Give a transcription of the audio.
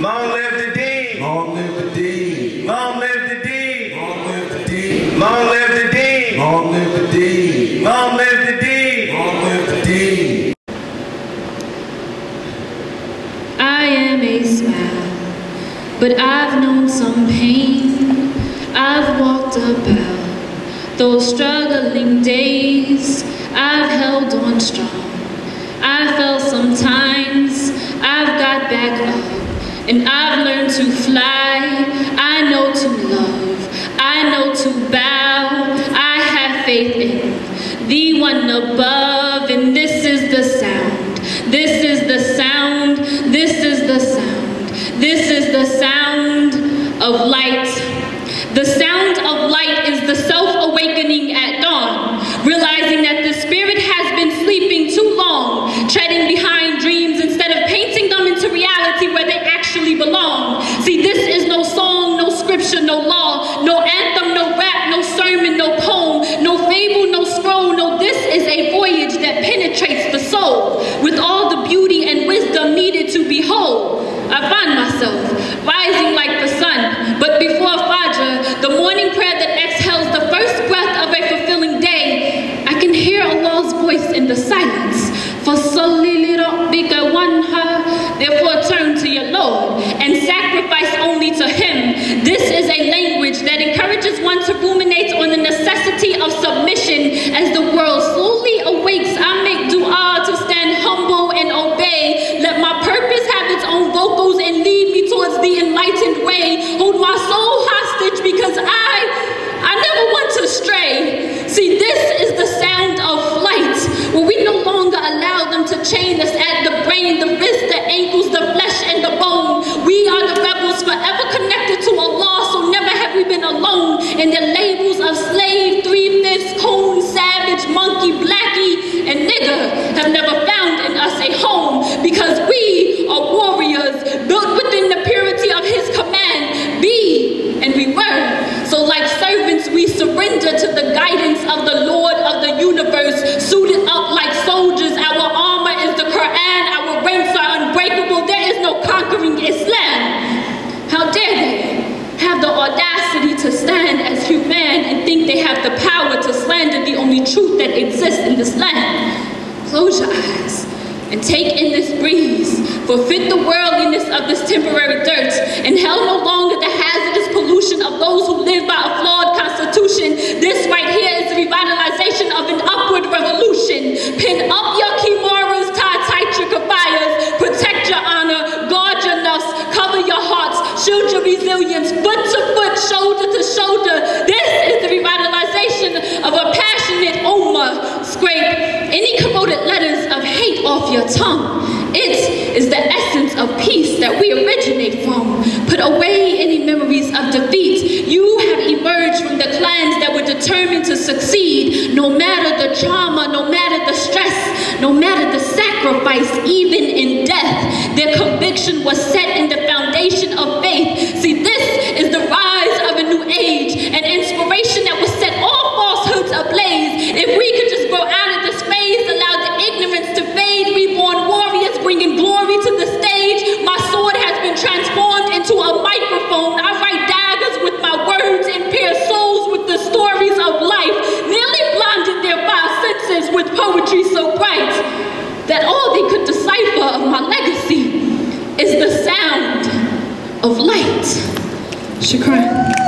Long live the Deen. Long live the Deen. Long live the Deen. Long live the Deen. Long live the Deen. Long live the Deen. Long live the Deen. Long live the Deen. I am a smile, but I've known some pain. I've walked about those struggling days. I've held on strong. I fell sometimes. I've got back up, and I've learned to fly. I know to love. I know to bow. I have faith in the one above, and this is the sound. This is the sound. This is the sound. This is the sound of light. The sound of light is the self awakening at dawn, realizing that the spirit has been sleeping too long, treading behind dreams instead of painting them into reality where they actually belong. See, this is no song, no scripture, no law, no anthem, no rap, no sermon, no poem, no fable, no scroll. No, this is a voyage that penetrates the soul with all the beauty and wisdom needed to behold. I find myself rising like the sun, but before Fajr, the morning prayer that exhales the first breath of a fulfilling day, I can hear Allah's voice in the silence. فَصَلِّ لِرَبِّكَ وَانْهَرْ Therefore turn to your Lord and sacrifice only to Him. This is a language that encourages one to ruminate soul hostage because I, I never want to stray. See, this is the sound of flight, where we no longer allow them to chain us at the brain, the wrist, the ankles, the flesh, and the bone. We are the rebels forever connected to Allah, so never have we been alone. in the labels of slave, three-fifths, coon, savage, monkey, blackie, and nigger have never found in us a home because we are warriors built within the purity of His command. Be and we were. So, like servants, we surrender to the guidance of the Lord of the universe, suited up like soldiers. Our armor is the Quran, our ranks are unbreakable. There is no conquering Islam. How dare they have the audacity to stand as human and think they have the power to slander the only truth that exists in this land? Close your eyes and take in this breeze. Forfeit the worldliness of this temporary dirt. Shoulder. This is the revitalization of a passionate ummah. Scrape any corroded letters of hate off your tongue. It is the essence of peace that we originate from. Put away any memories of defeat. You have emerged from the clans that were determined to succeed, no matter the trauma, no matter the stress, no matter the sacrifice, even in death. Their conviction was set in the foundation of faith. See, this is the rise of a new age, an inspiration that will set all falsehoods ablaze. If we could just grow out of this phase, allow the ignorance to fade, reborn warriors bringing glory to the stage. My sword has been transformed into a microphone. I write daggers with my words and pierce souls with the stories of life. Nearly blinded their five senses with poetry so bright that all they could decipher of my legacy is the sound of light. Shukran.